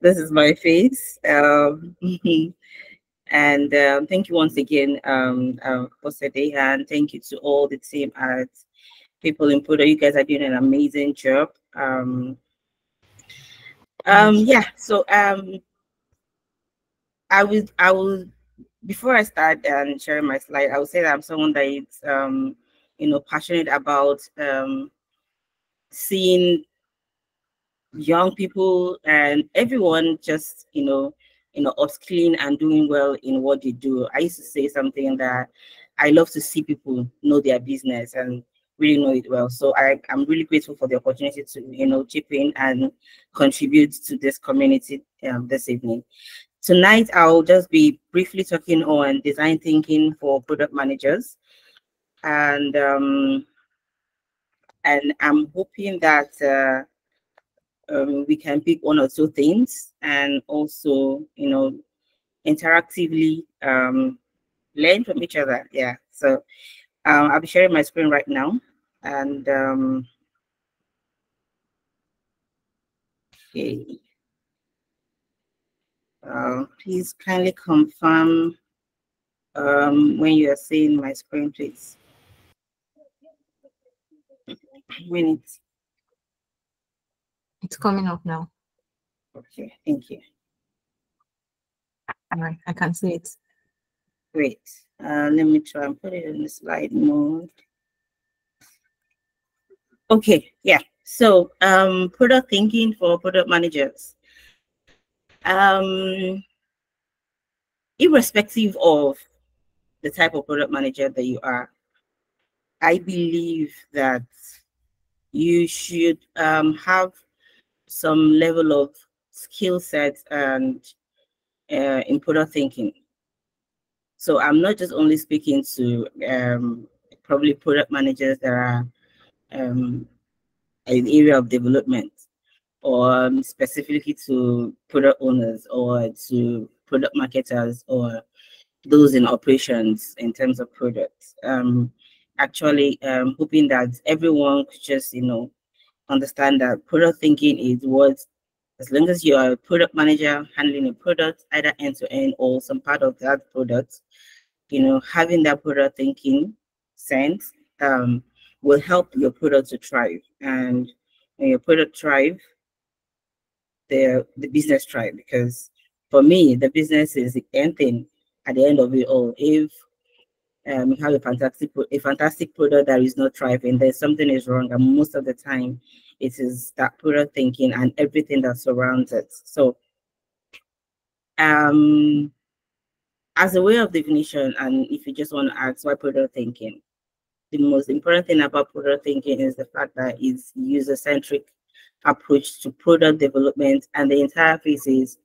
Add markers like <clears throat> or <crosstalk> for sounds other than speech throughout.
this is my face. Um, <laughs> and um, thank you once again, um, uh, and thank you to all the team at People in Product. You guys are doing an amazing job. Um, um, yeah, so um, I would, I will, before I start and sharing my slide, I would say that I'm someone that is, um, you know, passionate about um, seeing young people and everyone just you know you know upskilling and doing well in what they do. I used to say something that i love to see people know their business and really know it well. So i i'm really grateful for the opportunity to you know chip in and contribute to this community um, this evening. Tonight i'll just be briefly talking on design thinking for product managers. And um and i'm hoping that uh, um, we can pick one or two things and also, you know, interactively um, learn from each other. Yeah. So um, I'll be sharing my screen right now. And um, okay. Uh, please kindly confirm um, when you are seeing my screen, please. Minutes. It's coming up now. Okay, thank you. All right, I can see it. Great. Uh, let me try and put it in the slide mode. Okay, yeah. So um, product thinking for product managers. Um, irrespective of the type of product manager that you are, I believe that you should um, have some level of skill set and uh, product thinking. So I'm not just only speaking to um, probably product managers that are um, in the area of development or um, specifically to product owners or to product marketers or those in operations in terms of products. Um, actually, um, hoping that everyone could just, you know, understand that product thinking is what, as long as you are a product manager handling a product, either end to end or some part of that product, you know, having that product thinking sense um, will help your product to thrive. And when your product thrive, the the business thrive because for me, the business is the end thing at the end of it all. If um, you have a fantastic a fantastic product that is not thriving, there's something is wrong, and most of the time, it is that product thinking and everything that surrounds it. So, um, as a way of definition, and if you just want to ask why product thinking, the most important thing about product thinking is the fact that it's user-centric approach to product development and the entire phases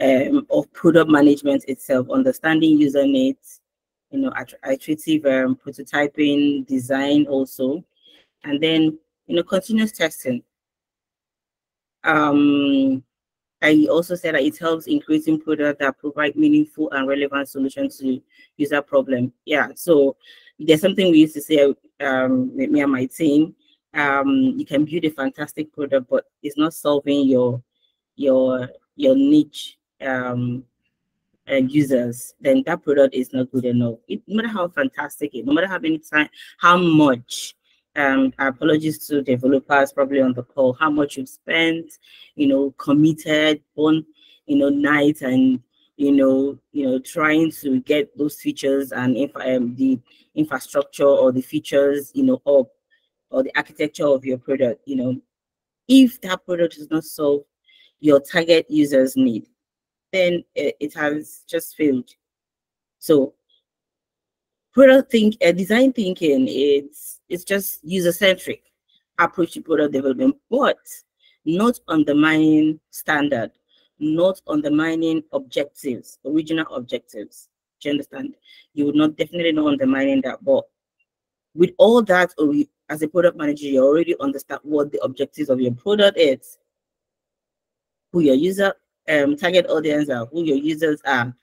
um, of product management itself, understanding user needs, you know, iterative um, prototyping, design also, and then, you know, continuous testing. Um, I also said that it helps in creating products that provide meaningful and relevant solutions to user problem. Yeah, so there's something we used to say um, with me and my team. Um, you can build a fantastic product, but it's not solving your your your niche um, uh, users, then that product is not good enough. It, no matter how fantastic it, no matter how many time, how much. Um, apologies to developers probably on the call. How much you've spent, you know, committed on, you know, night and you know, you know, trying to get those features and if um, the infrastructure or the features, you know, up or the architecture of your product, you know, if that product does not solve your target users' need, then it, has just failed. So product think uh, design thinking it's it's just user-centric approach to product development, but not undermining standard, not undermining objectives, original objectives. Do you understand? You would not definitely not undermining that, but with all that, as a product manager, you already understand what the objectives of your product is, who your user um, target audience are, who your users are,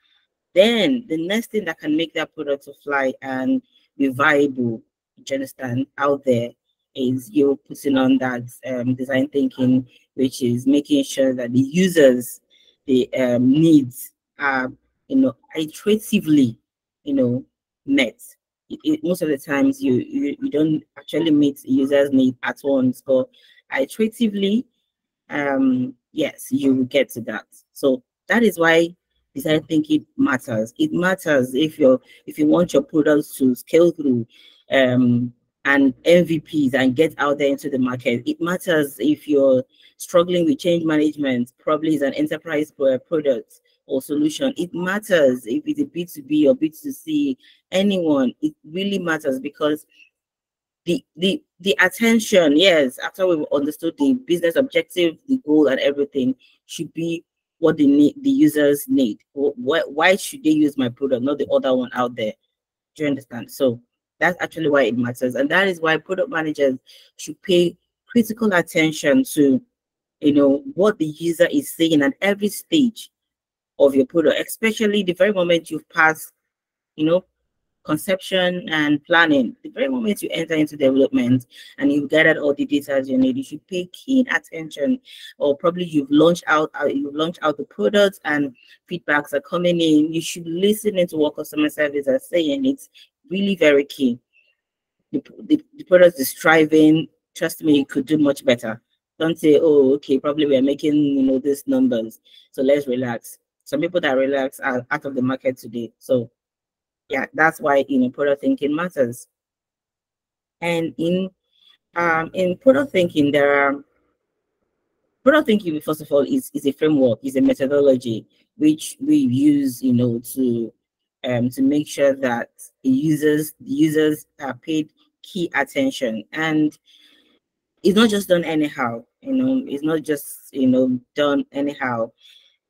then the next thing that can make that product to fly and be viable, you understand, out there is you putting on that um, design thinking, which is making sure that the users the um, needs are, you know, iteratively, you know, met. It, it, most of the times you, you you don't actually meet users' need at once, but iteratively, um, yes, you will get to that. So that is why design thinking matters. It matters if you're if you want your products to scale through um, and MVPs and get out there into the market. It matters if you're struggling with change management, probably is an enterprise product or solution. It matters if it's a B2B or B2C, anyone, it really matters because the the the attention, yes, after we've understood the business objective, the goal and everything should be what the need the users need. Why, why should they use my product, not the other one out there? Do you understand? So that's actually why it matters. And that is why product managers should pay critical attention to you know what the user is saying at every stage of your product, especially the very moment you've passed, you know, conception and planning. The very moment you enter into development and you've gathered all the data you need, you should pay keen attention. Or probably you've launched out, uh, you've launched out the products and feedbacks are coming in. You should listen into what customer service are saying. It's really very key. The, the, the product is striving. Trust me, you could do much better. Don't say, oh, okay, probably we're making, you know, these numbers. So let's relax. Some people that relax are out of the market today. So yeah, that's why you know product thinking matters. And in um in product thinking, there are product thinking first of all is, is a framework, is a methodology which we use, you know, to um to make sure that users users are paid key attention and it's not just done anyhow you know it's not just you know done anyhow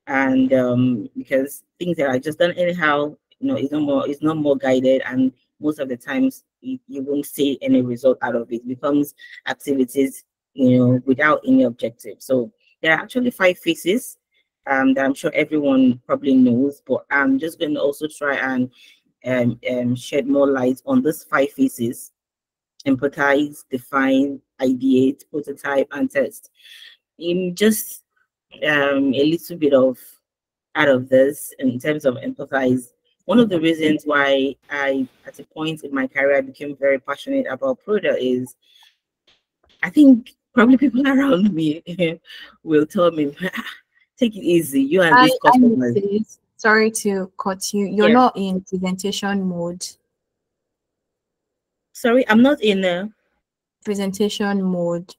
and um because things that are just done anyhow you know, it's not more, it's not more guided, and most of the times you, you won't see any result out of it. it becomes activities, you know, without any objective. So there are actually five phases um, that I'm sure everyone probably knows, but I'm just going to also try and um, um, shed more light on those five phases empathize, define, ideate, prototype, and test. In just um, a little bit of out of this in terms of empathize, one of the reasons why I, at a point in my career, I became very passionate about product is I think probably people <laughs> around me <laughs> will tell me, ah, take it easy. You and I, these customers. sorry to cut you. You're yeah. not in presentation mode. Sorry, I'm not in a presentation mode.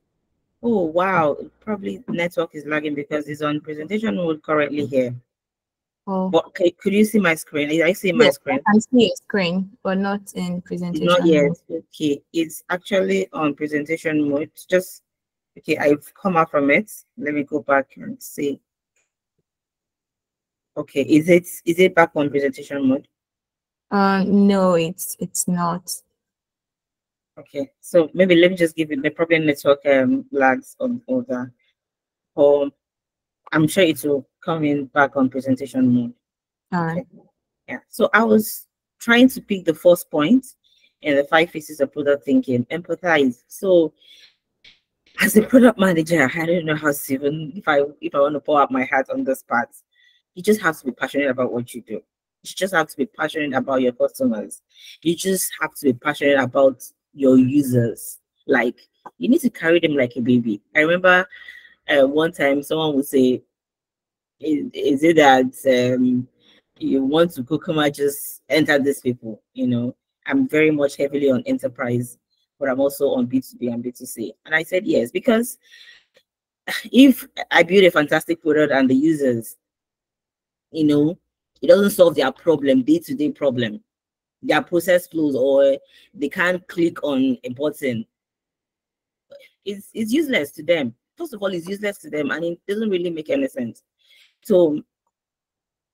Oh wow, probably network is lagging because it's on presentation mode currently here. Oh. Okay, could you see my screen? I see my yes, screen. I can see a screen, but not in presentation. Not yet. Mode. Okay, it's actually on presentation mode. Just okay. I've come out from it. Let me go back and see. Okay, is it is it back on presentation mode? Uh, no, it's it's not. Okay, so maybe let me just give it the problem network um lags on over. Or I'm sure it will coming back on presentation mode. All right. Okay. Yeah. So I was trying to pick the first point in the five phases of product thinking, empathize. So as a product manager, I don't know how to even if I if I want to pour out my heart on this part, you just have to be passionate about what you do. You just have to be passionate about your customers. You just have to be passionate about your users. Like you need to carry them like a baby. I remember uh, one time someone would say, is, is it that um, you want to Kukuma just enter these people? You know, I'm very much heavily on enterprise, but I'm also on B2B and B2C. And I said yes, because if I build a fantastic product and the users, you know, it doesn't solve their problem, day-to-day problem, their process flows, or they can't click on a button, it's, it's useless to them. First of all, it's useless to them and it doesn't really make any sense. So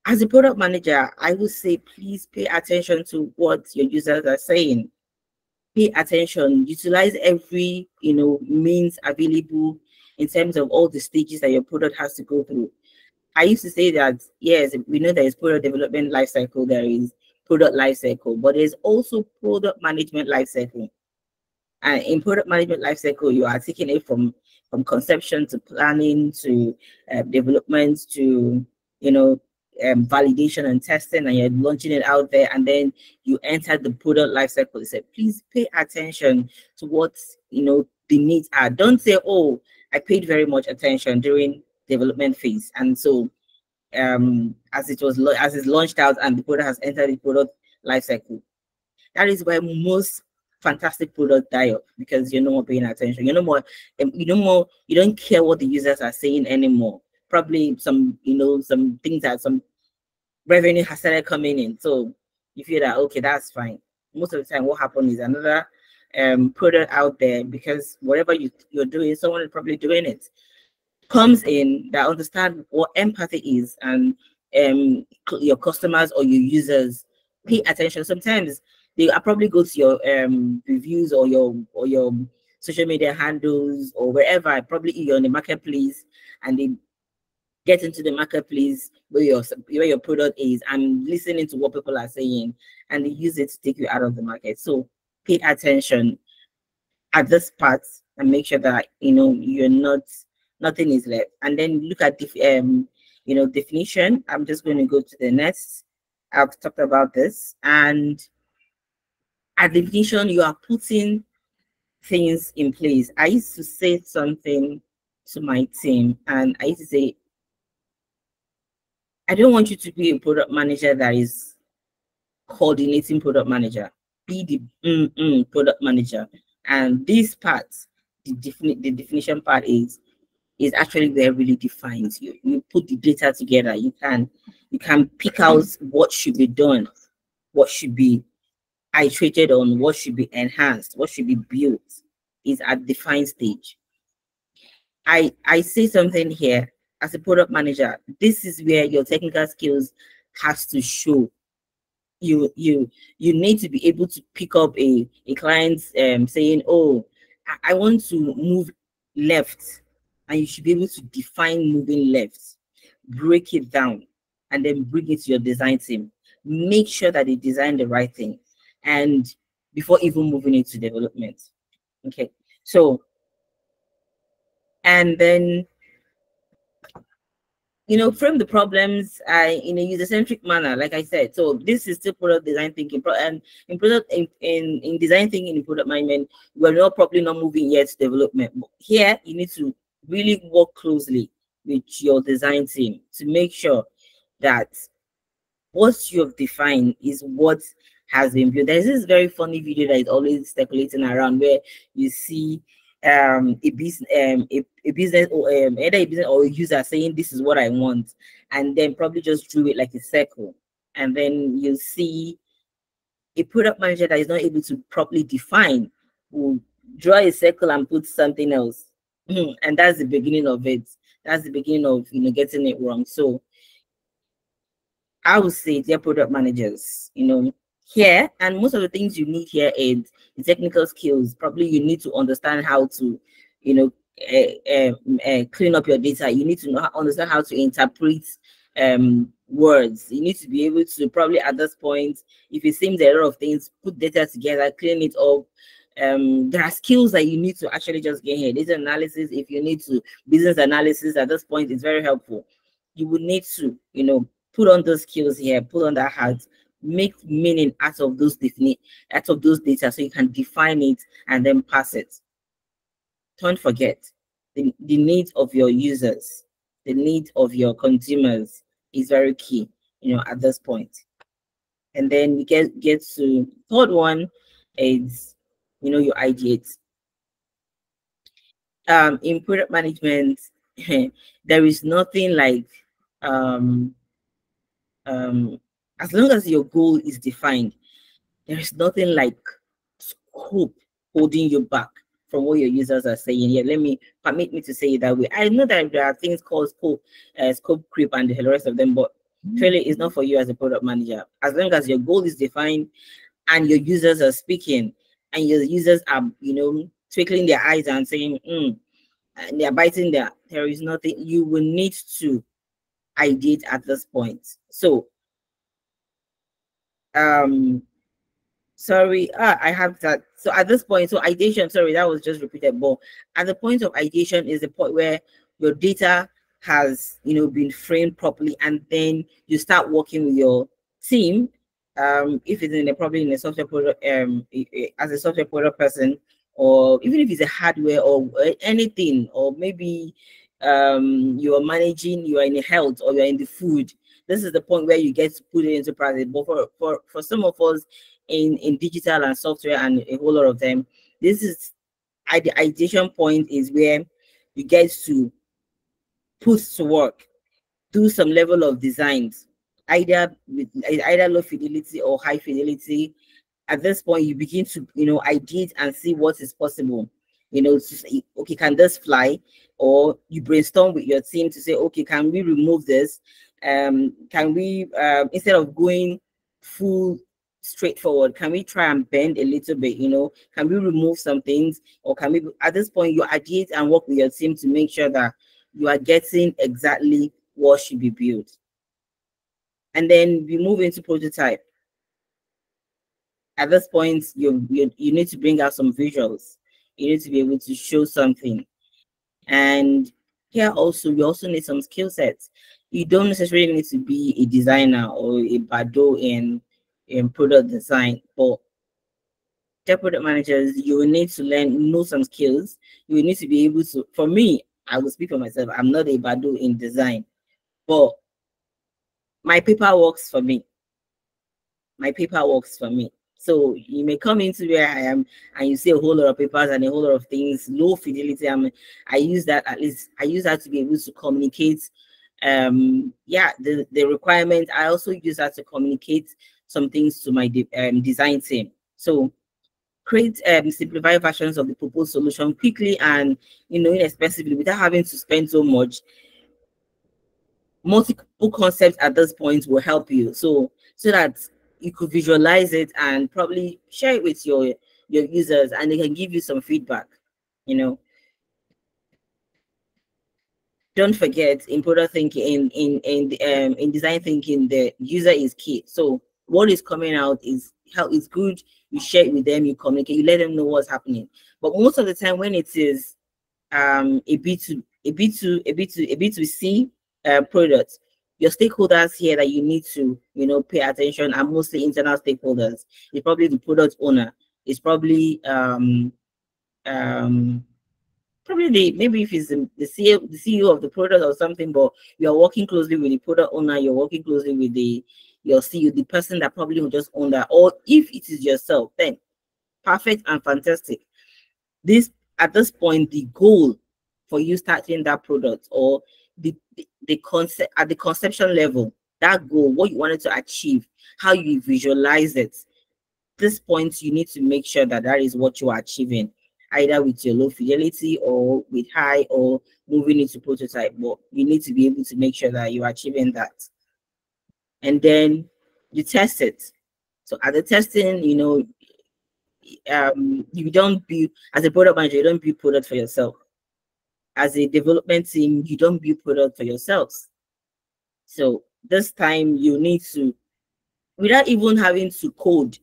as a product manager, I would say please pay attention to what your users are saying. Pay attention, utilize every you know means available in terms of all the stages that your product has to go through. I used to say that yes, we know there is product development lifecycle, there is product lifecycle, but there's also product management lifecycle. And in product management lifecycle, you are taking it from from conception to planning to uh, development to you know, um, validation and testing and you're launching it out there and then you enter the product life cycle. Say, please pay attention to what, you know, the needs are. Don't say, oh, I paid very much attention during development phase. And so um, as it was as it's launched out and the product has entered the product life cycle. That is where most fantastic product die off because you're no more paying attention. You're no more, um, you no more, you don't care what the users are saying anymore. Probably some, you know, some things that some revenue has started coming in. So you feel that okay, that's fine. Most of the time, what happens is another um product out there because whatever you, you're doing, someone is probably doing it comes in that understand what empathy is and um your customers or your users pay attention sometimes they I probably go to your um reviews or your or your social media handles or wherever probably you're on the marketplace and they get into the marketplace where your where your product is and listening to what people are saying and they use it to take you out of the market so pay attention at this part and make sure that you know you're not nothing is left. And then look at the um, you know, definition. I'm just going to go to the next. I've talked about this. And at the definition, you are putting things in place. I used to say something to my team, and I used to say, I don't want you to be a product manager that is coordinating product manager. Be the mm -mm product manager. And this part, the, defini the definition part is is actually where really defines you. You put the data together, you can you can pick out what should be done, what should be iterated on, what should be enhanced, what should be built is at defined stage. I I say something here as a product manager. This is where your technical skills has to show. You you you need to be able to pick up a a client um saying, oh, I, I want to move left and you should be able to define moving left, break it down, and then bring it to your design team. Make sure that they design the right thing and before even moving into development. Okay, so and then you know frame the problems uh, in a user-centric manner like i said so this is still product design thinking and in product in, in, in design thinking in product management we're not probably not moving yet to development but here you need to really work closely with your design team to make sure that what you have defined is what has been built. There's this very funny video that is always circulating around where you see um a business um a, a business or um either a business or a user saying this is what I want, and then probably just drew it like a circle, and then you see a product manager that is not able to properly define will draw a circle and put something else <clears throat> and that's the beginning of it. That's the beginning of you know getting it wrong. So I would say dear product managers, you know, here and most of the things you need here is technical skills. Probably you need to understand how to, you know, uh, uh, uh, clean up your data. You need to know understand how to interpret um words. You need to be able to probably at this point, if it seems a lot of things, put data together, clean it up, um there are skills that you need to actually just get here data analysis if you need to business analysis at this point is very helpful you would need to you know put on those skills here put on that hat make meaning out of those defini out of those data so you can define it and then pass it don't forget the, the needs of your users the needs of your consumers is very key you know at this point and then we get get to third one is you know, your ideate. Um, in product management, <laughs> there is nothing like um, um, as long as your goal is defined, there is nothing like scope holding you back from what your users are saying. Yeah, let me permit me to say it that way. I know that there are things called scope, uh, scope creep, and the rest of them, but mm-hmm. really, it's not for you as a product manager. As long as your goal is defined and your users are speaking, and your users are, you know, twinkling their eyes and saying, mm, and they're biting there, there is nothing, you will need to ideate at this point. So, um, sorry, ah, I have that. So at this point, so ideation, sorry, that was just repeated, but at the point of ideation is the point where your data has you know been framed properly and then you start working with your team um if it's in a probably in a software product um as a software product person or even if it's a hardware or anything or maybe um you are managing you are in health or you're in the food this is the point where you get to put it into practice but for for, for some of us in in digital and software and a whole lot of them this is at the ideation point is where you get to put to work, do some level of designs, either with either low fidelity or high fidelity. At this point, you begin to you know ideate and see what is possible. You know, say, okay, can this fly? Or you brainstorm with your team to say, okay, can we remove this? Um, can we um, instead of going full straightforward can we try and bend a little bit you know can we remove some things or can we at this point you ideate and work with your team to make sure that you are getting exactly what should be built. And then we move into prototype. At this point, you, you, you need to bring out some visuals. You need to be able to show something. And here also, we also need some skill sets. You don't necessarily need to be a designer or a bado in, in product design, but tech product managers, you will need to learn, know some skills. You will need to be able to, for me, I will speak for myself. I'm not a Badu in design, but my paper works for me. My paper works for me. So you may come into where I am and you see a whole lot of papers and a whole lot of things, low fidelity. I mean, I use that at least I use that to be able to communicate um yeah the the requirement i also use that to communicate some things to my de um, design team. So create um, simplified versions of the proposed solution quickly and you know inexpensively without having to spend so much. Multiple concepts at this point will help you. So so that you could visualize it and probably share it with your your users and they can give you some feedback you know don't forget in product thinking in in in um in design thinking the user is key so what is coming out is how it's good you share it with them, you communicate, you let them know what's happening. But most of the time when it is um a B2, a B2, a B2, a B2C uh, product, your stakeholders here that you need to, you know, pay attention are mostly internal stakeholders. It's probably the product owner. It's probably um um probably the maybe if it's the, the CEO, the CEO of the product or something, but you're working closely with the product owner, you're working closely with the your CEO, the person that probably will just own that, or if it is yourself, then perfect and fantastic. This at this point, the goal for you starting that product or the, the, concept at the conception level, that goal, what you wanted to achieve, how you visualize it. This point, you need to make sure that that is what you are achieving, either with your low fidelity or with high or moving into prototype. But you need to be able to make sure that you're achieving that and then you test it. So at the testing, you know, um, you don't build as a product manager, you don't build product for yourself. As a development team, you don't build product for yourselves. So this time you need to, without even having to code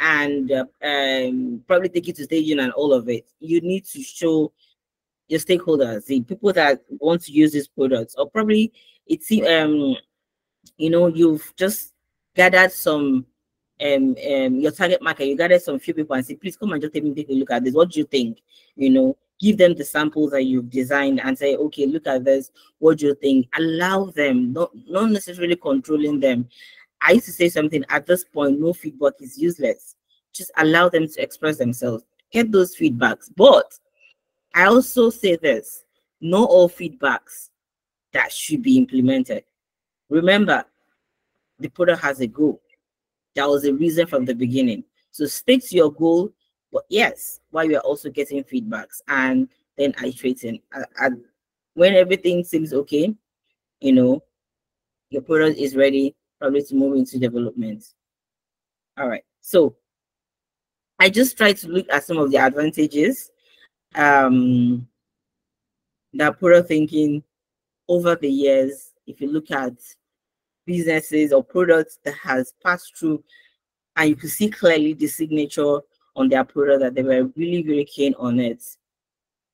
and uh, um, probably take it to staging and all of it, you need to show your stakeholders, the people that want to use these products, or probably it's um you know, you've just gathered some um um your target market, you gathered some few people and say, please come and just take me take a look at this. What do you think? You know, give them the samples that you've designed and say, okay, look at this. What do you think? Allow them, not not necessarily controlling them. I used to say something at this point, no feedback is useless. Just allow them to express themselves. Get those feedbacks. But I also say this, not all feedbacks that should be implemented. Remember, the product has a goal. That was a reason from the beginning. So stick to your goal, but yes, while you are also getting feedbacks and then iterating. And when everything seems okay, you know, your product is ready probably to move into development. All right. So I just try to look at some of the advantages um, that product thinking over the years, if you look at businesses or products that has passed through and you can see clearly the signature on their product that they were really very keen on it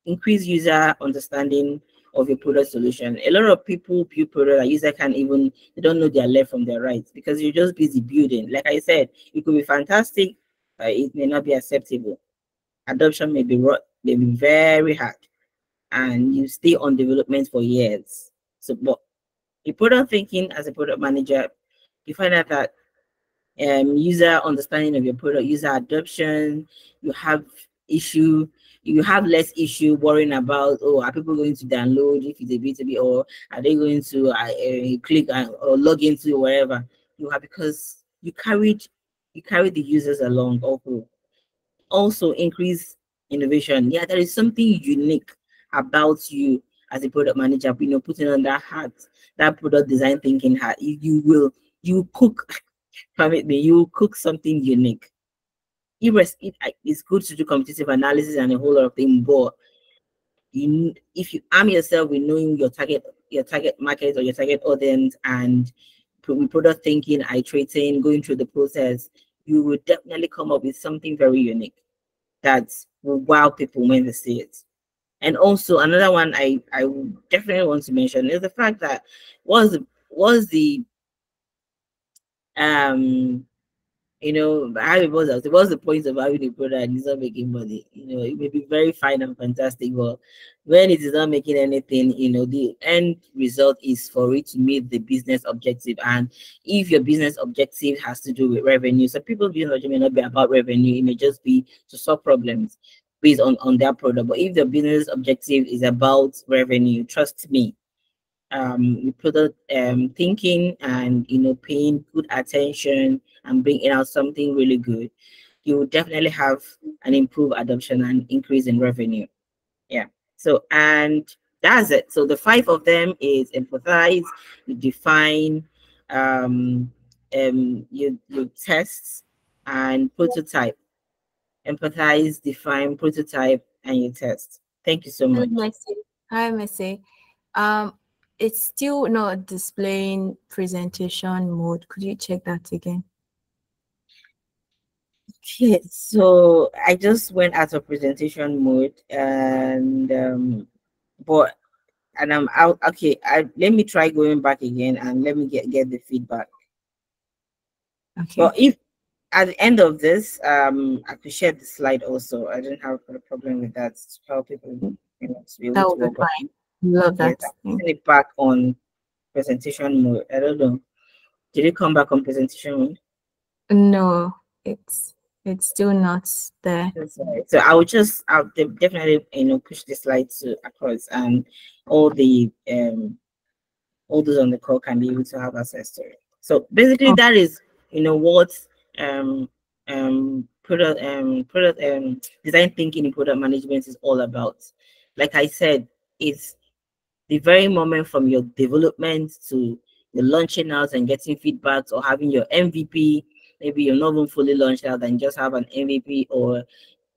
increase user understanding of your product solution. A lot of people build product that user can't even they don't know their left from their right because you're just busy building. Like I said, it could be fantastic, but it may not be acceptable. Adoption may be may be very hard, and you stay on development for years. So, but in product thinking as a product manager, you find out that um, user understanding of your product, user adoption, you have issue you have less issue worrying about oh are people going to download if it's a b2b or are they going to uh, uh, click uh, or log into wherever you have because you carried you carry the users along also. Also increase innovation. Yeah there is something unique about you as a product manager you know putting on that hat that product design thinking hat. You, you will you cook <laughs> permit me you cook something unique it's good to do competitive analysis and a whole lot of things, but you, if you arm yourself with knowing your target, your target market or your target audience and with product thinking, iterating, going through the process, you will definitely come up with something very unique that will wow people when they see it. And also another one I, I definitely want to mention is the fact that was was the um you know, how it was, what's the point of having a product and it's not making money? You know, it may be very fine and fantastic, but when it is not making anything, you know, the end result is for it to meet the business objective. And if your business objective has to do with revenue, so people's business may not be about revenue, it may just be to solve problems based on, on their product. But if the business objective is about revenue, trust me, um, product um, thinking and you know paying good attention and bringing out something really good, you will definitely have an improved adoption and increase in revenue. Yeah. So and that's it. So the five of them is empathize, you define, um, um, you you test and prototype. Empathize, define, prototype, and you test. Thank you so much. Hi, Mercy. Hi, Mercy. Um, it's still not displaying presentation mode. Could you check that again? Okay, so I just went out of presentation mode and um but and I'm out okay I let me try going back again and let me get get the feedback. Okay. But if at the end of this um I could share the slide also. I didn't have a problem with that to help people you know to be able that to will be fine. Love that. Yes, it back on presentation mode. I don't know. Did it come back on presentation mode? No, it's it's still not there. So I will just I'll definitely you know push the slide to across and all the um all those on the call can be able to have access to it. So basically oh. that is you know what um um product um product um design thinking in product management is all about. Like I said, it's the very moment from your development to the launching out and getting feedbacks or having your MVP, maybe you're not even fully launched out and just have an MVP or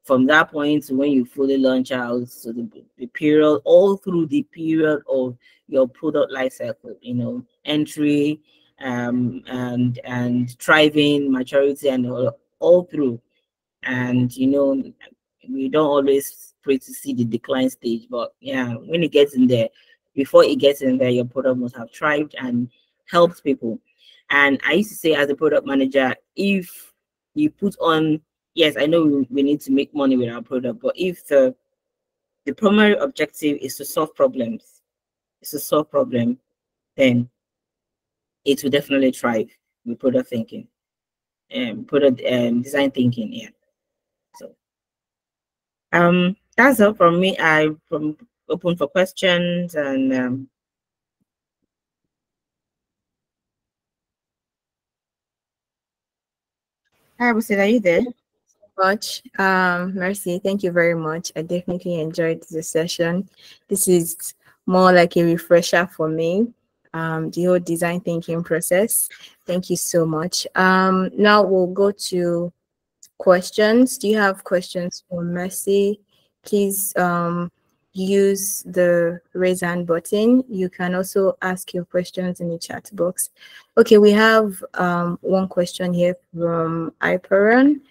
from that point to when you fully launch out so the, the period all through the period of your product life cycle you know entry um and and thriving maturity and all, all through. And you know we don't always pray to see the decline stage but yeah when it gets in there before it gets in there, your product must have thrived and helped people. And I used to say, as a product manager, if you put on, yes, I know we, need to make money with our product, but if the the primary objective is to solve problems, is to solve problem, then it will definitely thrive with product thinking and um, product um, design thinking. Yeah. So um, that's all from me. I from open for questions and um, Hi, Abusida, are you there? much. Um, Mercy, thank you very much. I definitely enjoyed the session. This is more like a refresher for me. Um, the whole design thinking process. Thank you so much. Um, now we'll go to questions. Do you have questions for Mercy? Please um, use the raise hand button. You can also ask your questions in the chat box. Okay, we have um, one question here from Iperon.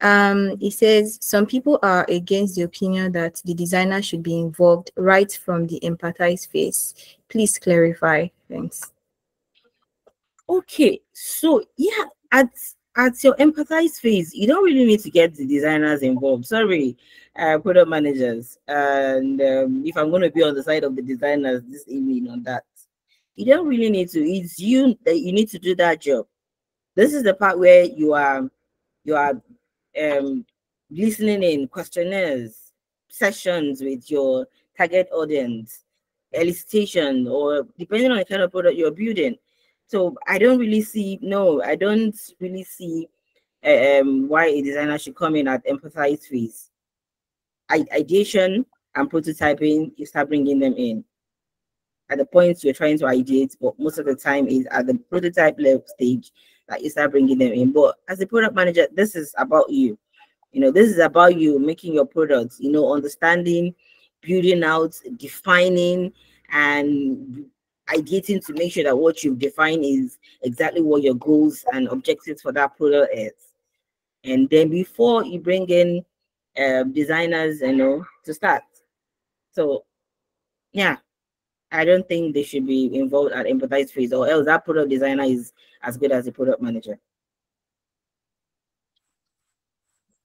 Um, it says some people are against the opinion that the designer should be involved right from the empathize phase. Please clarify. Thanks. Okay, so yeah, at at your empathize phase, you don't really need to get the designers involved. Sorry, uh, product managers. And um, if I'm going to be on the side of the designers this evening on that, you don't really need to. It's you that you need to do that job. This is the part where you are you are um, listening in questionnaires, sessions with your target audience, elicitation, or depending on the kind of product you're building. So I don't really see, no, I don't really see um, why a designer should come in at empathize phase. Ideation and prototyping, you start bringing them in. At the point you're trying to ideate, but most of the time is at the prototype level stage that you start bringing them in. But as a product manager, this is about you. You know, this is about you making your products, you know, understanding, building out, defining, and ideating to make sure that what you've defined is exactly what your goals and objectives for that product is. And then before you bring in uh, designers, you know, to start. So, yeah, I don't think they should be involved at empathize phase, or else that product designer is as good as the product manager.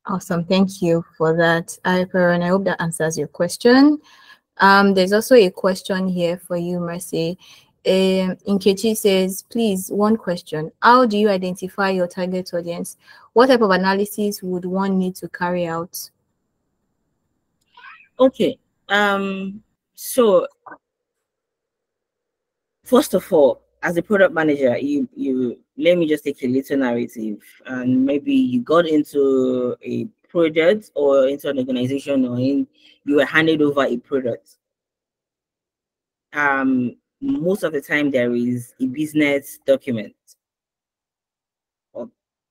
Awesome, thank you for that, Iper, and I hope that answers your question. Um, there's also a question here for you, Mercy. Um, Nkechi says, please, one question. How do you identify your target audience? What type of analysis would one need to carry out? Okay. Um, so first of all, as a product manager, you you let me just take a little narrative, and maybe you got into a project or into an organization, or in you were handed over a product. Um, most of the time there is a business document.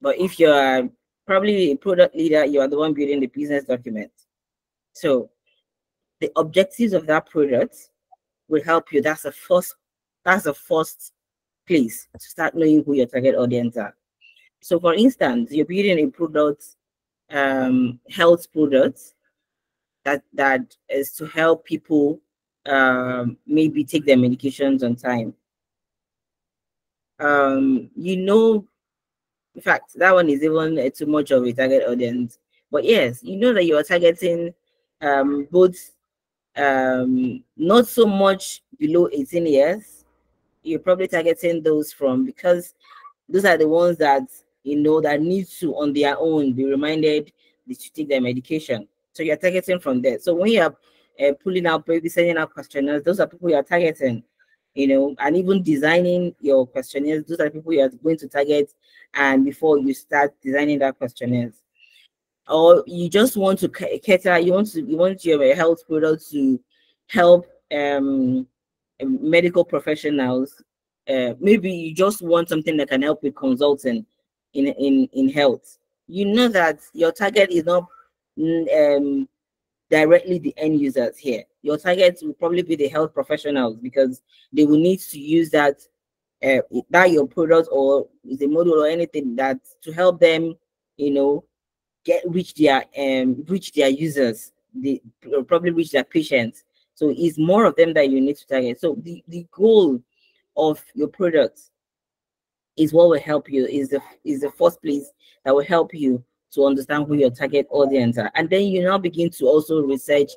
But if you're probably a product leader, you are the one building the business document. So the objectives of that product will help you. That's the first that's the first place to start knowing who your target audience are. So for instance, you're building a product, um, health products that that is to help people um, maybe take their medications on time. Um, you know, in fact, that one is even uh, too much of a target audience. But yes, you know that you are targeting um, both um, not so much below 18 years you're probably targeting those from because those are the ones that you know that need to on their own be reminded to take their medication. So you're targeting from there. So when you're uh, pulling out, maybe sending out questionnaires, those are people you're targeting, you know, and even designing your questionnaires, those are people you're going to target. And before you start designing that questionnaires, or you just want to cater, you want to you want your health product to help um medical professionals, uh, maybe you just want something that can help with consulting in in in health. You know that your target is not mm, um, directly the end users here. Your target will probably be the health professionals because they will need to use that uh, that your product or the model or anything that to help them, you know, get reach their um reach their users. They probably reach their patients so it's more of them that you need to target. So the, the goal of your product is what will help you, is the is the first place that will help you to understand who your target audience are. And then you now begin to also research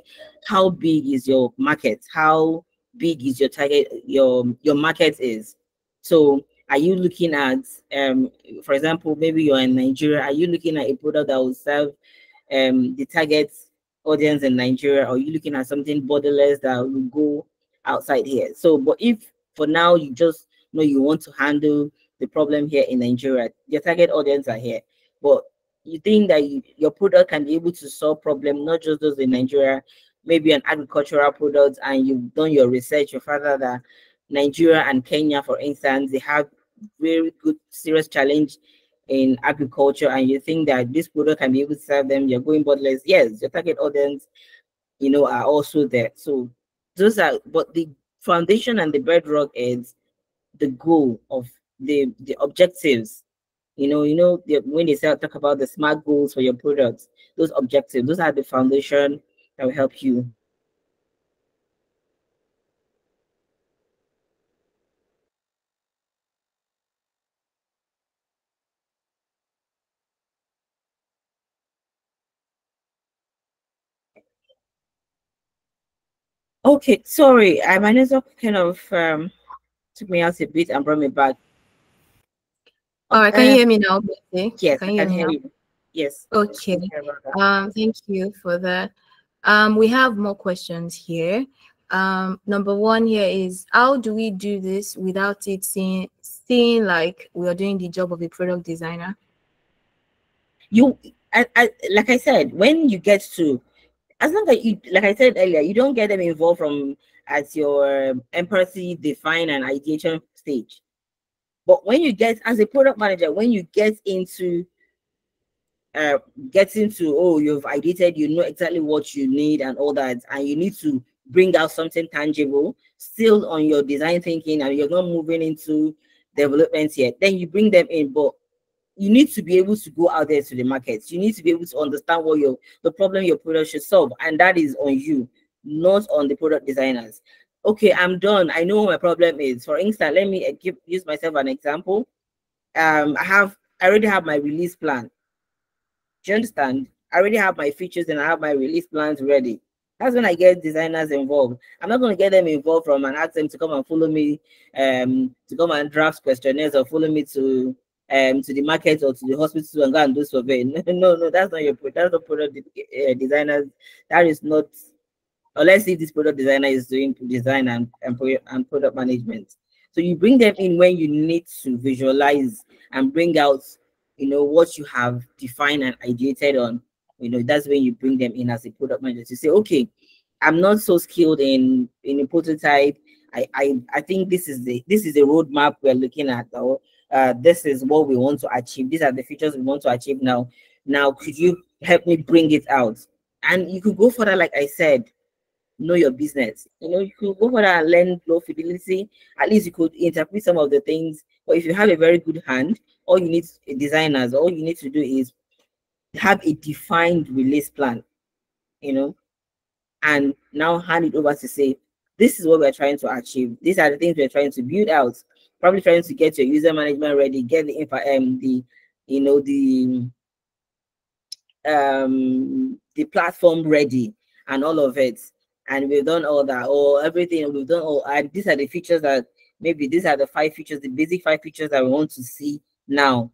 how big is your market, how big is your target, your your market is. So are you looking at um for example, maybe you're in Nigeria, are you looking at a product that will serve um the target audience in Nigeria, or are you looking at something borderless that will go outside here? So, but if for now you just know you want to handle the problem here in Nigeria, your target audience are here, but you think that you, your product can be able to solve problem not just those in Nigeria, maybe an agricultural product, and you've done your research, you found that Nigeria and Kenya, for instance, they have very good serious challenge in agriculture and you think that this product can be able to serve them, you're going borderless. Yes, your target audience, you know, are also there. So those are, but the foundation and the bedrock is the goal of the the objectives, You know, you know, when they say, talk about the smart goals for your products, those objectives, those are the foundation that will help you Okay, sorry, I my network kind of um, took me out a bit and brought me back. All right, can you hear me now? Okay. Yes, can you I can hear, you. Yes. Okay. Um, thank you for that. Um, we have more questions here. Um, number one here is how do we do this without it seeing seeing like we are doing the job of a product designer? You, I, I, like I said, when you get to as long as you, like I said earlier, you don't get them involved from at your empathy, define, and ideation stage. But when you get as a product manager, when you get into uh, get into oh, you've ideated, you know exactly what you need and all that, and you need to bring out something tangible, still on your design thinking, and you're not moving into development yet. Then you bring them in, but you need to be able to go out there to the markets. You need to be able to understand what your the problem your product should solve, and that is on you, not on the product designers. Okay, I'm done. I know what my problem is. For instance, let me uh, give use myself an example. Um, I have I already have my release plan. Do you understand? I already have my features and I have my release plans ready. That's when I get designers involved. I'm not going to get them involved from and ask them to come and follow me, um, to come and draft questionnaires or follow me to um to the market or to the hospital and go and do survey. <laughs> No, no, that's not your that's not product uh, designers. That is not unless if this product designer is doing design and, and, and product management. So you bring them in when you need to visualize and bring out, you know, what you have defined and ideated on. You know, that's when you bring them in as a product manager to say, okay, I'm not so skilled in in a prototype. I I, I think this is the this is the roadmap we're looking at, or uh, this is what we want to achieve. These are the features we want to achieve now. Now, could you help me bring it out? And you could go further, like I said, know your business. You know, you could go further and learn low fidelity. At least you could interpret some of the things. But if you have a very good hand, all you need designers, all you need to do is have a defined release plan, you know, and now hand it over to say, this is what we're trying to achieve. These are the things we're trying to build out probably trying to get your user management ready, get the info, um, the you know the um the platform ready and all of it. And we've done all that, or everything we've done all and these are the features that maybe these are the five features, the basic five features that we want to see now.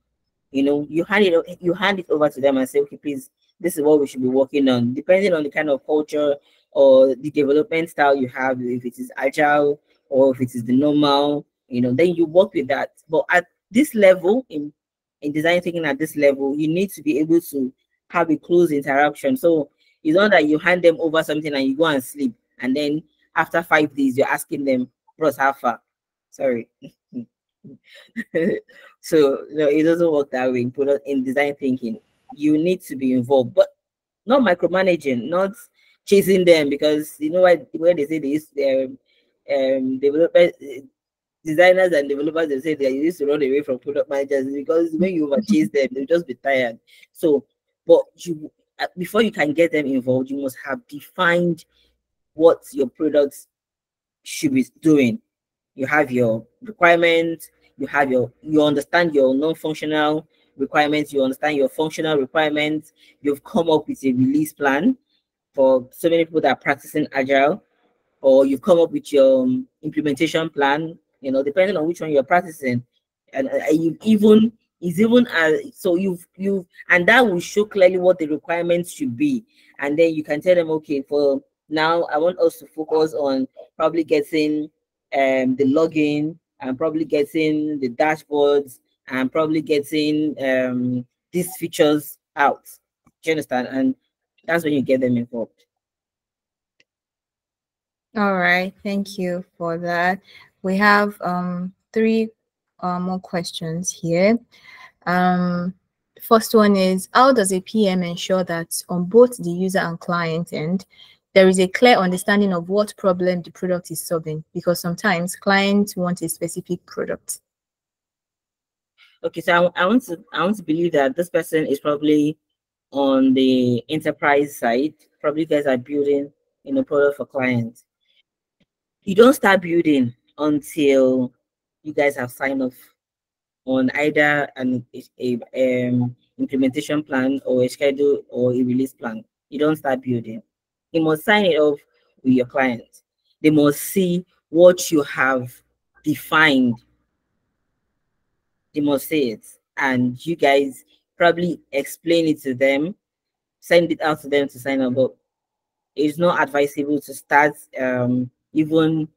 You know, you hand it you hand it over to them and say, okay, please, this is what we should be working on, depending on the kind of culture or the development style you have, if it is agile or if it is the normal you know then you work with that. But at this level in in design thinking at this level you need to be able to have a close interaction. So it's not that you hand them over something and you go and sleep and then after five days you're asking them bros how far? Sorry. <laughs> So no it doesn't work that way in in design thinking. You need to be involved but not micromanaging not chasing them because you know what where they say use their um development designers and developers they say they used to run away from product managers because when you overchase them, they'll just be tired. So, but you before you can get them involved, you must have defined what your products should be doing. You have your requirements, you have your you understand your non-functional requirements, you understand your functional requirements, you've come up with a release plan for so many people that are practicing agile, or you've come up with your um, implementation plan you know, depending on which one you're practicing. And uh, you even is even uh, so you've you've and that will show clearly what the requirements should be. And then you can tell them, okay, for now I want us to focus on probably getting um the login and probably getting the dashboards and probably getting um these features out. Do you understand? And that's when you get them involved. All right, thank you for that. We have um, three uh, more questions here. Um, first one is, how does a PM ensure that on both the user and client end, there is a clear understanding of what problem the product is solving? Because sometimes clients want a specific product. Okay, so I, I want to I want to believe that this person is probably on the enterprise side. Probably guys are building you know product for clients. You don't start building until you guys have signed off on either an a, a um, implementation plan or a schedule or a release plan. You don't start building. You must sign it off with your client. They must see what you have defined. They must say it. And you guys probably explain it to them, send it out to them to sign up. But it's not advisable to start um, even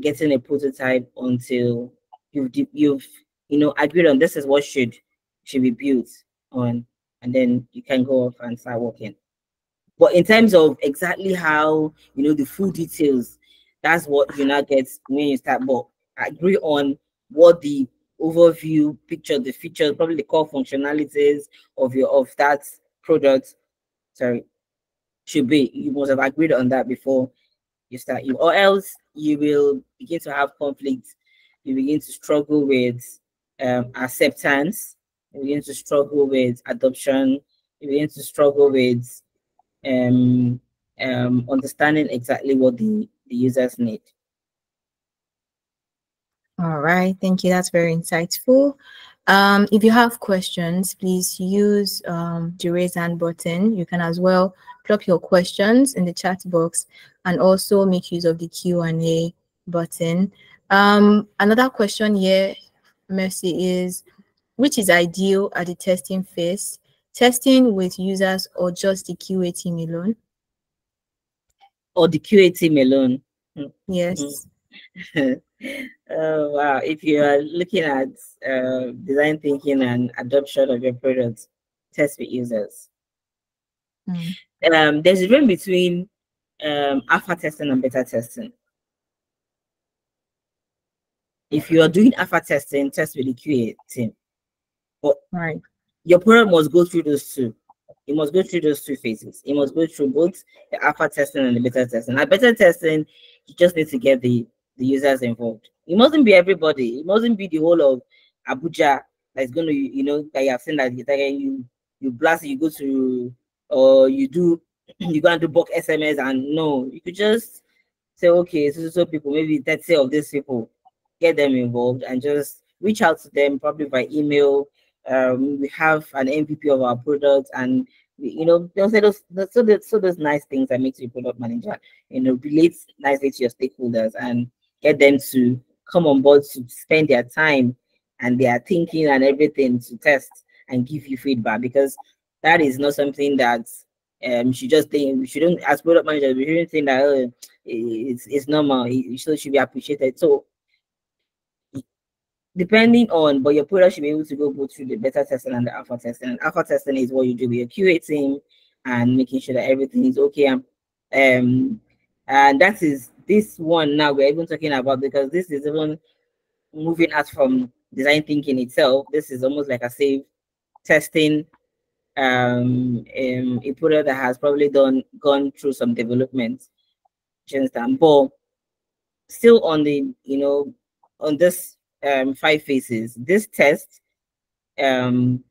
getting a prototype until you've you've you know agreed on this is what should should be built on, and then you can go off and start working. But in terms of exactly how you know the full details, that's what you now get when you start. But agree on what the overview picture, the features, probably the core functionalities of your of that product, sorry, should be. You must have agreed on that before you start. You or else you will begin to have conflicts. You begin to struggle with um, acceptance. You begin to struggle with adoption. You begin to struggle with um, um, understanding exactly what the, the users need. All right, thank you. That's very insightful. Um, if you have questions, please use um, the raise hand button. You can as well drop your questions in the chat box and also make use of the Q&A button. Um, another question here, Mercy, is which is ideal at the testing phase? Testing with users or just the QA team alone? Or the QA team alone? Yes. Oh, <laughs> wow. If you are looking at uh, design thinking and adoption of your products, test with users. Mm. Um, there's a difference between um, alpha testing and beta testing. If you are doing alpha testing, test with the QA team. But right. your product must go through those two. It must go through those two phases. It must go through both the alpha testing and the beta testing. At beta testing, you just need to get the, the users involved. It mustn't be everybody. It mustn't be the whole of Abuja that's going to, you know, that you have seen that you you blast, you go to, or you do <clears throat> you go and do bulk SMS and no, you could just say, okay, so, so people, maybe 30 of these people, get them involved and just reach out to them probably by email. Um, we have an MVP of our product and you know, say those so those, so those nice things that makes you product manager, you know, relates nicely to your stakeholders and get them to come on board to spend their time and their thinking and everything to test and give you feedback because that is not something that um, she just think we shouldn't as product manager we shouldn't think that oh, it's it's normal. It should, should be appreciated. So depending on, but your product should be able to go both through the beta testing and the alpha testing. And alpha testing is what you do with your QA team and making sure that everything is okay. Um, and that is this one now we're even talking about because this is even moving us from design thinking itself. This is almost like a safe testing um, um, a product that has probably done gone through some development. Understand, But still on the, you know, on this um, five phases, this test um,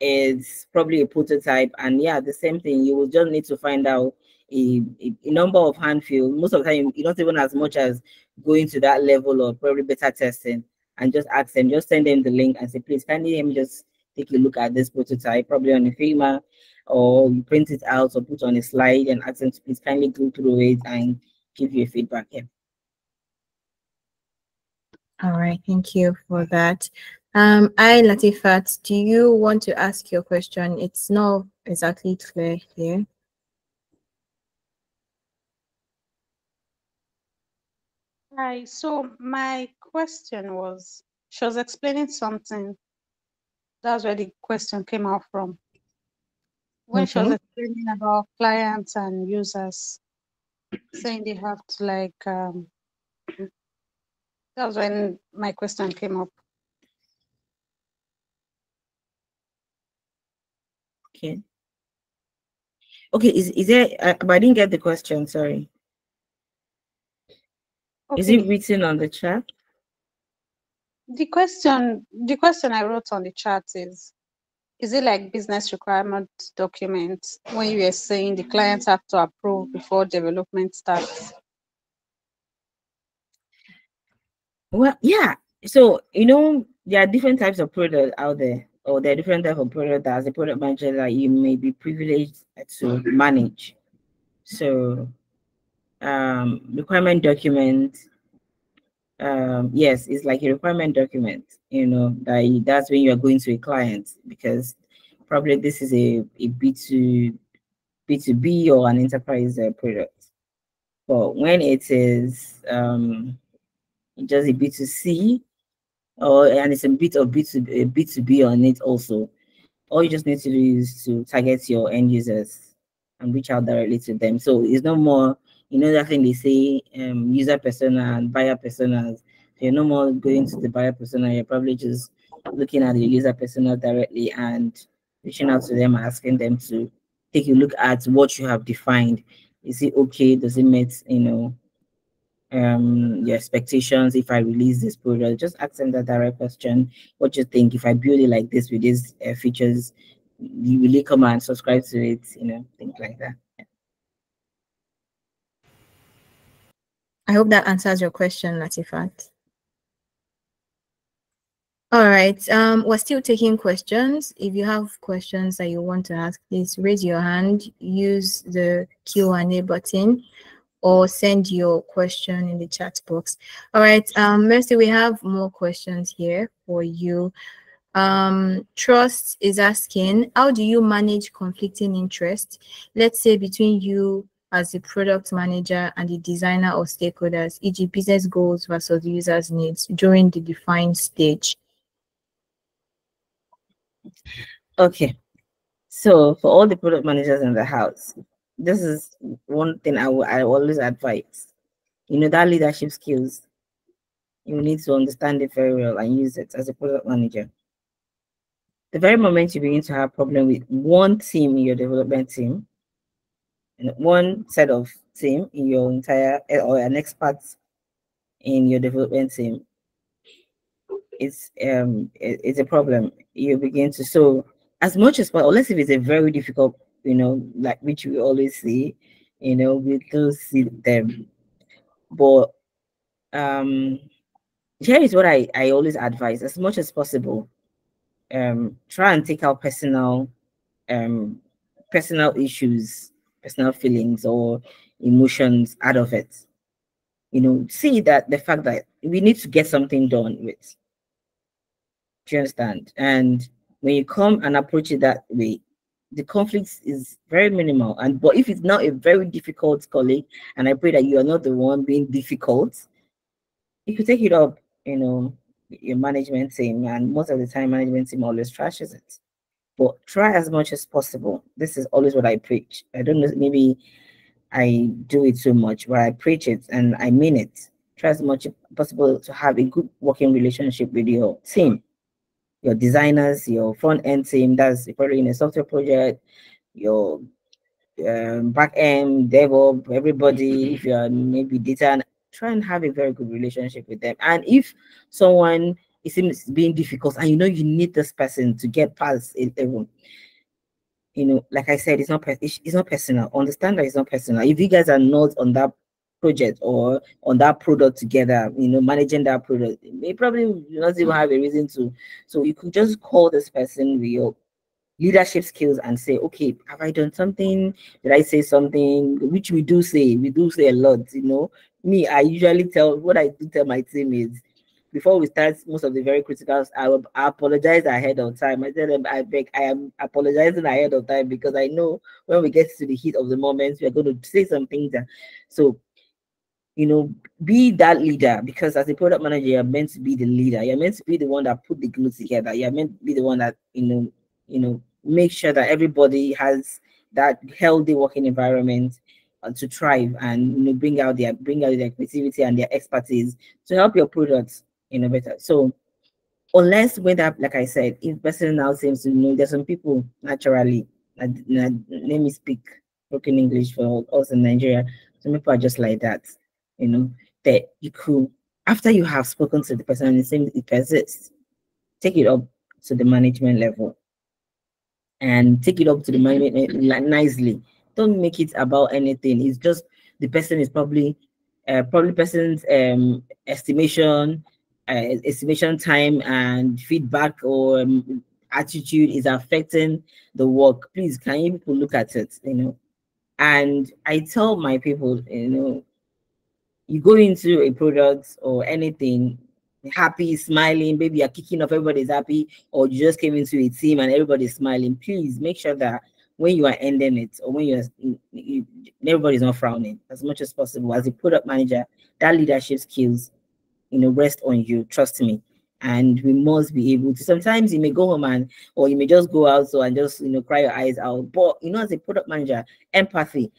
is probably a prototype. And yeah, the same thing, you will just need to find out a, a, number of handfill. Most of the time, you don't even as much as going to that level or probably beta testing and just ask them, just send them the link and say, please, can you just take a look at this prototype, probably on a Figma, or you print it out or put on a slide and ask them to please kindly go through it and give you feedback here. All right, thank you for that. Um, I, Latifat, do you want to ask your question? It's not exactly clear here. Hi, so my question was, she was explaining something that's where the question came out from. When she was explaining about clients and users, saying they have to like, um, that was when my question came up. Okay. Okay, is, is there, uh, but I didn't get the question, sorry. Okay. Is it written on the chat? the question the question I wrote on the chat is is it like business requirement documents when you are saying the clients have to approve before development starts? Well, yeah. So you know there are different types of product out there, or there are different types of product that as a product manager that you may be privileged to manage. So um requirement document um yes it's like a requirement document you know that that's when you're going to a client because probably this is a, a b2 b2b or an enterprise uh, product but when it is um just a b2c or and it's a bit of b2 a b2b on it also all you just need to do is to target your end users and reach out directly to them so it's no more you know that thing they say um, user persona and buyer personas. So you're no more going to the buyer persona, you're probably just looking at the user persona directly and reaching out to them, asking them to take a look at what you have defined. Is it okay? Does it meet, you know, um your expectations if I release this product? Just ask them that direct question. What you think if I build it like this with these uh, features, you really come and subscribe to it, you know, things like that. I hope that answers your question, Latifat. All right, um, we're still taking questions. If you have questions that you want to ask, please raise your hand, use the Q&A button, or send your question in the chat box. All right, um, Mercy, we have more questions here for you. Um, Trust is asking, how do you manage conflicting interests? Let's say between you as the product manager and the designer or stakeholders, e.g. business goals versus users needs during the defined stage? Okay. So for all the product managers in the house, this is one thing I will I always advise. You know, that leadership skills, you need to understand it very well and use it as a product manager. The very moment you begin to have problem with one team in your development team, and one set of team in your entire or an expert in your development team it's um it's a problem you begin to so as much as possible unless if it's a very difficult you know like which we always see you know we do see them but um here is what i i always advise as much as possible um try and take out personal um personal issues personal feelings or emotions out of it. You know, see that the fact that we need to get something done with. Do you understand? And when you come and approach it that way, the conflict is very minimal. And but if it's not a very difficult colleague, and I pray that you are not the one being difficult, you could take it up, you know, your management team, and most of the time, management team always trashes it but try as much as possible. This is always what I preach. I don't know, maybe I do it so much, but I preach it and I mean it. Try as much as possible to have a good working relationship with your team, your designers, your front end team. That's probably in a software project, your um, back end, DevOps, everybody. If you're maybe data, try and have a very good relationship with them. And if someone it seems being difficult and you know you need this person to get past it you know like i said it's not it's not personal understand that it's not personal if you guys are not on that project or on that product together you know managing that product they probably not even have a reason to. So you could just call this person with your leadership skills and say okay have i done something? Did i say something? Which we do say we do say a lot you know. Me i usually tell what i do tell my team is before we start most of the very critical, I I apologize ahead of time. I tell them I beg I am apologizing ahead of time because I know when we get to the heat of the moment, we are going to say some things that so you know, be that leader because as a product manager, you're meant to be the leader. You're meant to be the one that put the glue together. You're meant to be the one that you know, you know, make sure that everybody has that healthy working environment uh, to thrive and you know bring out their bring out their creativity and their expertise to help your products innovator. So unless when that, like I said, if person now seems to know, there's some people naturally, let me speak broken English for us in Nigeria. Some people are just like that, you know, that you could after you have spoken to the person and the same it persists, take it up to the management level and take it up to the management nicely. Don't make it about anything. It's just the person is probably uh, probably person's um, estimation, uh, estimation time and feedback or um, attitude is affecting the work. Please, can you people look at it? You know, and I tell my people, you know, you go into a product or anything happy, smiling, maybe you're kicking off, everybody's happy, or you just came into a team and everybody's smiling. Please make sure that when you are ending it or when you're you, everybody's not frowning as much as possible. As a product manager that leadership skills you know rest on you trust me. And we must be able to sometimes you may go home and or you may just go out so and just you know cry your eyes out. But you know as a product manager empathy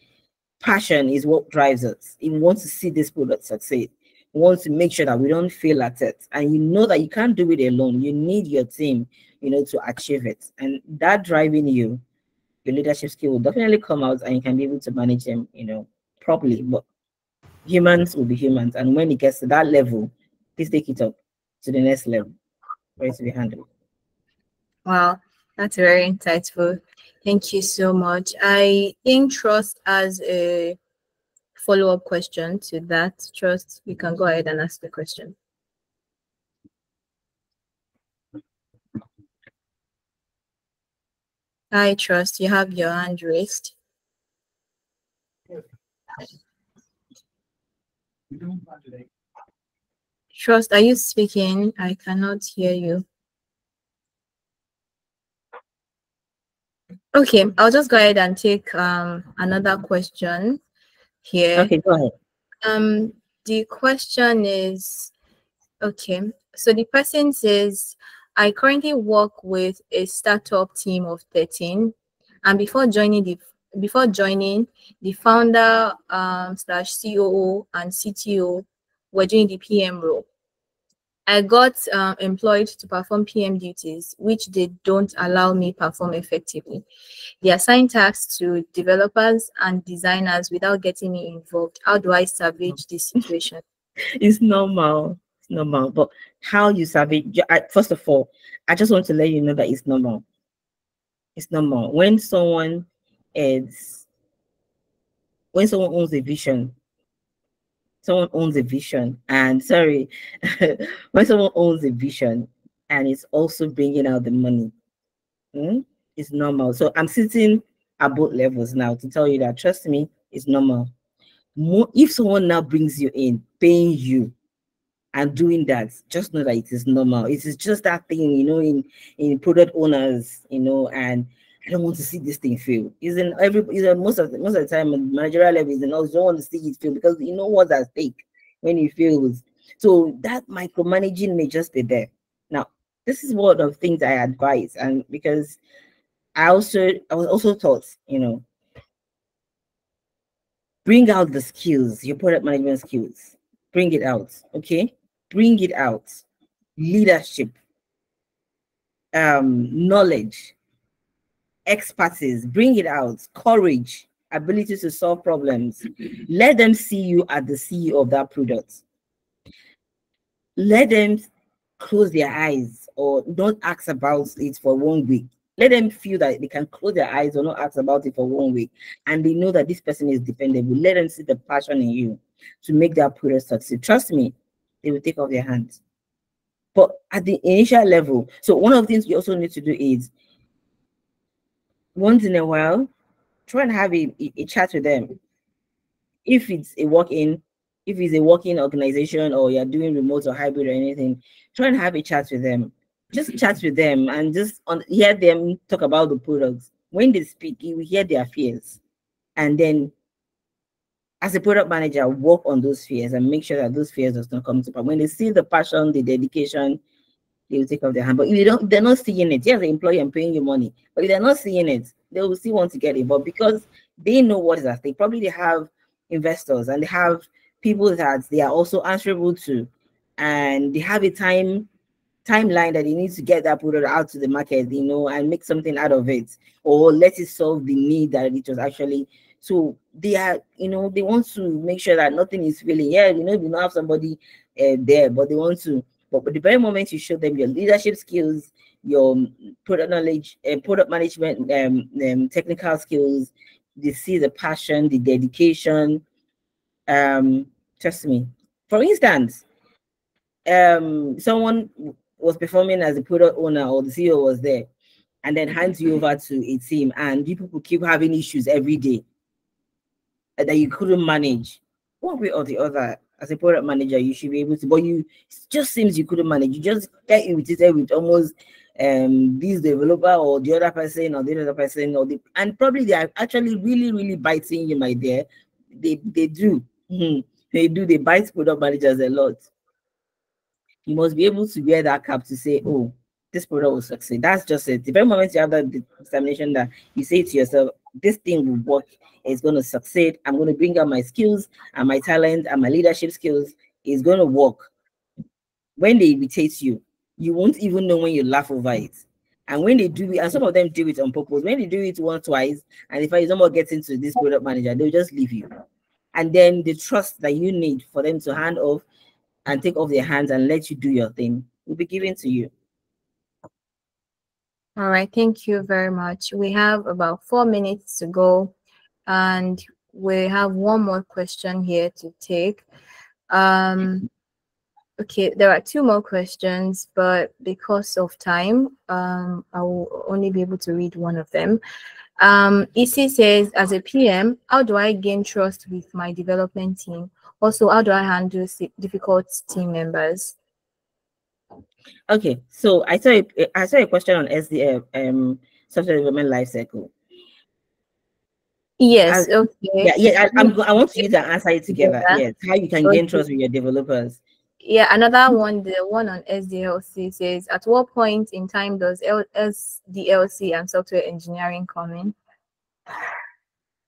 passion is what drives us we want to see this product succeed we want to make sure that we don't fail at it and you know that you can't do it alone you need your team you know to achieve it and that driving you your leadership skill will definitely come out and you can be able to manage them, you know, properly. But humans will be humans. And when it gets to that level, please take it up to the next level for it to be handled. Wow, that's very insightful. Thank you so much. I think trust as a follow-up question to that. Trust, you can go ahead and ask the question. I trust you have your hand raised. Trust, are you speaking? I cannot hear you. Okay, I'll just go ahead and take um, another question here. Okay, go ahead. Um, the question is, okay, so the person says, I currently work with a startup team of 13. And before joining the before joining, the founder um, slash COO and CTO were doing the PM role. I got um, employed to perform PM duties, which they don't allow me perform effectively. They assign tasks to developers and designers without getting me involved. How do I salvage this situation? <laughs> it's normal It's normal. But how you salvage, it, first of all, I just want to let you know that it's normal. It's normal. When someone is, when someone owns a vision, someone owns a vision, and sorry, <laughs> when someone owns a vision and it's also bringing out the money, hmm, it's normal. So I'm sitting at both levels now to tell you that, trust me, it's normal. More, if someone now brings you in, paying you, and doing that, just know that it is normal. It is just that thing, you know, in in product owners, you know, and I don't want to see this thing fail. Is in every is most of the, most of the time managerial level is in also don't want to see it fail because you know what's at stake when it fails. So that micromanaging may just be there. Now, this is one of things I advise, and because I also I was also taught, you know, bring out the skills, your product management skills, bring it out, okay? bring it out. Leadership, um, knowledge, expertise, bring it out. Courage, ability to solve problems. Let them see you as the CEO of that product. Let them close their eyes or not ask about it for one week. Let them feel that they can close their eyes or not ask about it for one week. And they know that this person is dependable. Let them see the passion in you to make that product succeed. Trust me, they will take off their hands. But at the initial level, so one of the things you also need to do is once in a while, try and have a, a, a chat with them. If it's a walk-in, if it's a working organization or you're doing remote or hybrid or anything, try and have a chat with them. Just chat with them and just on, hear them talk about the products. When they speak, you hear their fears. And then as a product manager, work on those fears and make sure that those fears does not come to pass. When they see the passion, the dedication, they will take off their hand. But if they don't, they're not seeing it. Yes, the employer and paying you money, but if they're not seeing it, they will still want to get it. But because they know what is at stake, probably they have investors and they have people that they are also answerable to, and they have a time timeline that they need to get that product out to the market, you know, and make something out of it, or let it solve the need that it was actually So they are, you know, they want to make sure that nothing is failing. Yeah, you know, we don't have somebody uh, there, but they want to. But, the very moment you show them your leadership skills, your product knowledge uh, product management, um, um, technical skills, they see the passion, the dedication. Um, trust me. For instance, um, someone was performing as a product owner or the CEO was there, and then hands you over to a team, and you people keep having issues every day that you couldn't manage. One way or the other, as a product manager, you should be able to, but you just seems you couldn't manage. You just get irritated with almost um this developer or the other person or the other person or the and probably they are actually really, really biting you, my dear. They they do. Mm-hmm. They do, they bite product managers a lot. You must be able to wear that cap to say, oh, this product will succeed. That's just it. The very moment you have that determination that you say to yourself, this thing will work, it's going to succeed. I'm going to bring out my skills and my talent and my leadership skills. It's going to work. When they irritate you, you won't even know when you laugh over it. And when they do it, and some of them do it on purpose, when they do it once, twice, and if I no more get into this product manager, they'll just leave you. And then the trust that you need for them to hand off and take off their hands and let you do your thing will be given to you. All right, thank you very much. We have about four minutes to go, and we have one more question here to take. Um, okay, there are two more questions, but because of time, um, I will only be able to read one of them. Um, EC says, as a PM, how do I gain trust with my development team? Also, how do I handle difficult team members? Okay, so I saw a, I saw a question on SDF um software development lifecycle. Yes. As, okay. Yeah, yeah. I, am I want you to answer it together. Yeah. Yes, how you can okay. gain trust with your developers. Yeah, another one, the one on SDLC says, at what point in time does L- SDLC and software engineering come in?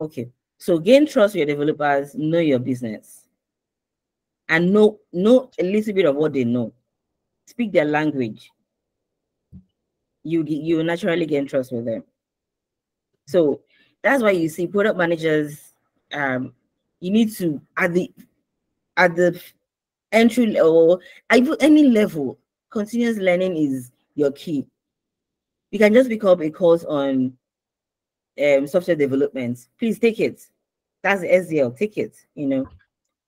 Okay, so gain trust with your developers, know your business, and know know a little bit of what they know speak their language, you you naturally gain trust with them. So that's why you see product managers. Um, you need to at the at the entry level, even any level, continuous learning is your key. You can just pick up a course on um, software development. Please take it. That's the SDL. Take it. You know,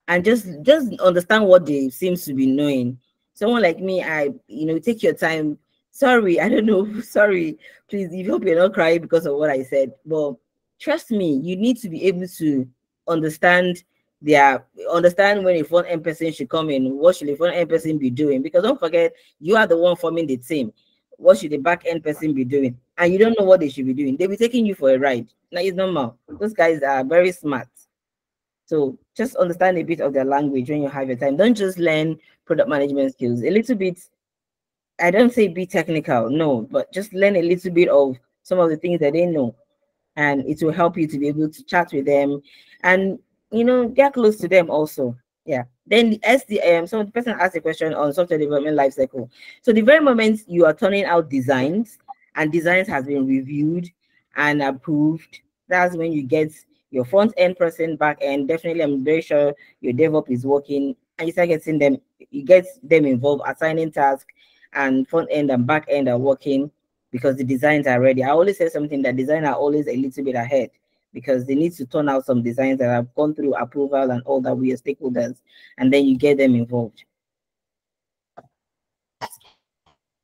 and just just understand what they seems to be knowing someone like me, I, you know, take your time. Sorry, I don't know. <laughs> Sorry, please. You hope you're not crying because of what I said. But trust me, you need to be able to understand their understand when a end person should come in. What should a front end person be doing? Because don't forget, you are the one forming the team. What should the back end person be doing? And you don't know what they should be doing. They'll be taking you for a ride. Now it's normal. Those guys are very smart. So just understand a bit of their language when you have your time. Don't just learn product management skills. A little bit, I don't say be technical, no, but just learn a little bit of some of the things that they know. And it will help you to be able to chat with them and you know get close to them also. Yeah. Then the SDM, um, so the person asked a question on software development lifecycle. So the very moment you are turning out designs and designs has been reviewed and approved, that's when you get your front end person, back end. Definitely, I'm very sure your DevOps is working and you start getting them, you get them involved, assigning tasks, and front end and back end are working because the designs are ready. I always say something that design are always a little bit ahead because they need to turn out some designs that have gone through approval and all that with your stakeholders, and then you get them involved.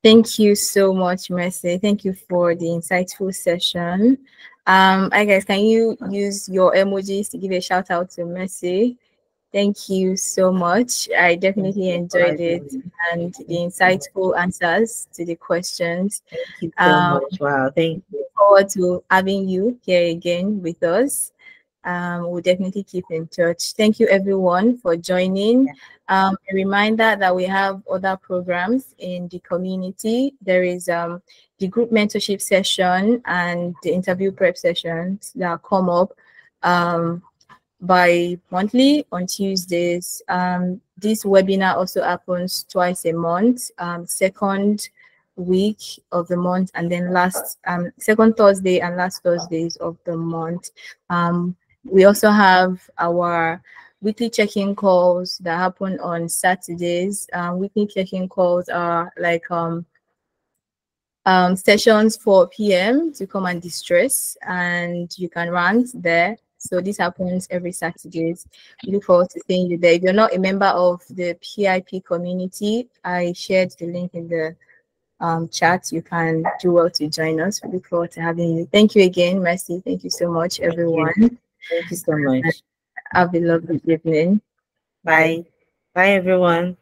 Thank you so much, Mercy. Thank you for the insightful session. Um, I guess can you use your emojis to give a shout out to Mercy? Thank you so much. I definitely enjoyed it and the insightful answers to the questions. Thank you so um, much. Wow, thank you. Forward to having you here again with us. Um, we'll definitely keep in touch. Thank you everyone for joining. Um, a reminder that we have other programs in the community. There is um, the group mentorship session and the interview prep sessions that come up um, by monthly on Tuesdays. Um, this webinar also happens twice a month, um, second week of the month, and then last um, second Thursday and last Thursdays of the month. We also have our weekly check-in calls that happen on Saturdays. Um, weekly check-in calls are like um, um, sessions for PM to come and distress, and you can rant there. So this happens every Saturdays. We look forward to seeing you there. If you're not a member of the PIP community, I shared the link in the um, chat. You can do well to join us. We look forward to having you. Thank you again, Mercy. Thank you so much, everyone. Thank you so much. Have a lovely evening. Bye. Bye, everyone.